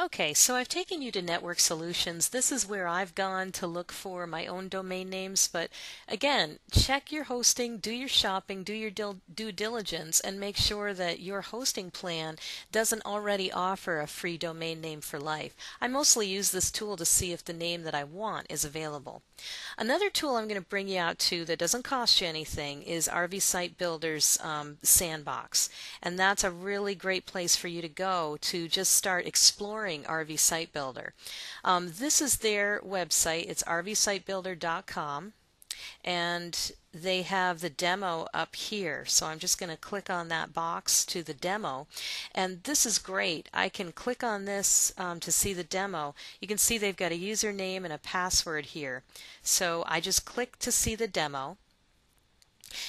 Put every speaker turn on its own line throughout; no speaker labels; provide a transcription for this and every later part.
Okay, so I've taken you to Network Solutions. This is where I've gone to look for my own domain names. But again, check your hosting, do your shopping, do your due diligence, and make sure that your hosting plan doesn't already offer a free domain name for life. I mostly use this tool to see if the name that I want is available. Another tool I'm going to bring you out to that doesn't cost you anything is RV Site Builder's um, Sandbox. And that's a really great place for you to go to just start exploring RV Site Builder. Um, this is their website. It's rvsitebuilder.com and they have the demo up here. So I'm just going to click on that box to the demo. And this is great. I can click on this um, to see the demo. You can see they've got a username and a password here. So I just click to see the demo.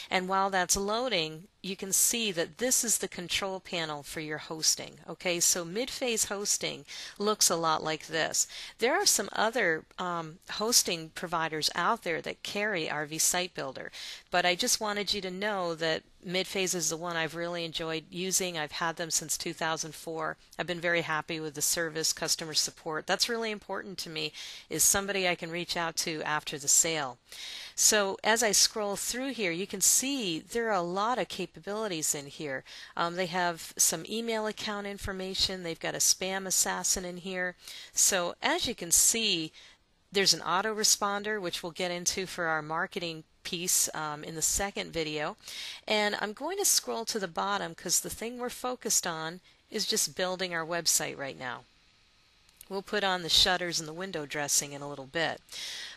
And while that's loading, you can see that this is the control panel for your hosting. Okay, so Midphase hosting looks a lot like this. There are some other um, hosting providers out there that carry RV Site Builder, but I just wanted you to know that Midphase is the one I've really enjoyed using. I've had them since 2004. I've been very happy with the service, customer support. That's really important to me is somebody I can reach out to after the sale. So as I scroll through here, you can see there are a lot of capabilities in here. Um, they have some email account information. They've got a SpamAssassin in here. So as you can see, there's an autoresponder, which we'll get into for our marketing piece um, in the second video. And I'm going to scroll to the bottom because the thing we're focused on is just building our website right now. We'll put on the shutters and the window dressing in a little bit.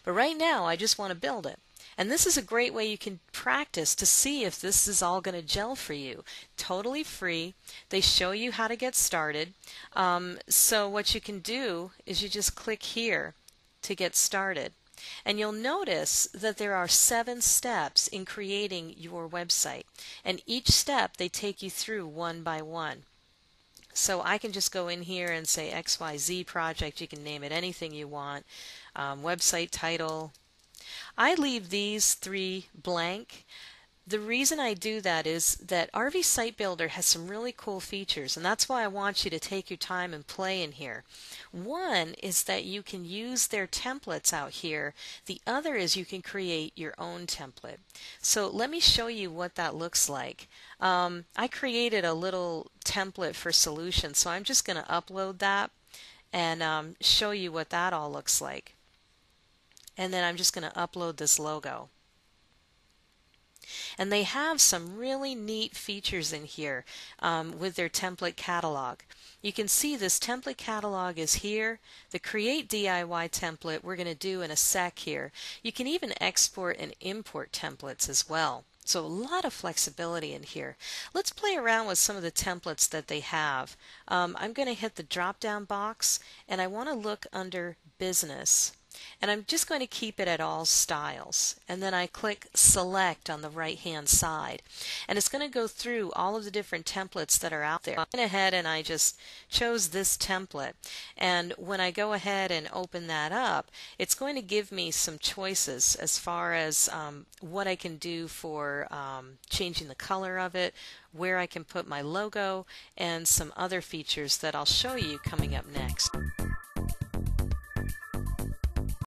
But right now, I just want to build it. And this is a great way you can practice to see if this is all going to gel for you. Totally free. They show you how to get started. Um, so what you can do is you just click here to get started. And you'll notice that there are seven steps in creating your website. And each step they take you through one by one. So I can just go in here and say XYZ project. You can name it anything you want. Um, website title, I leave these three blank. The reason I do that is that RV Site Builder has some really cool features, and that's why I want you to take your time and play in here. One is that you can use their templates out here. The other is you can create your own template. So let me show you what that looks like. Um, I created a little template for solutions, so I'm just going to upload that and um, show you what that all looks like and then I'm just going to upload this logo. And they have some really neat features in here um, with their template catalog. You can see this template catalog is here. The Create DIY template we're going to do in a sec here. You can even export and import templates as well. So a lot of flexibility in here. Let's play around with some of the templates that they have. Um, I'm going to hit the drop down box and I want to look under business and I'm just going to keep it at all styles and then I click select on the right hand side and it's going to go through all of the different templates that are out there. I went ahead and I just chose this template and when I go ahead and open that up it's going to give me some choices as far as um, what I can do for um, changing the color of it, where I can put my logo and some other features that I'll show you coming up next.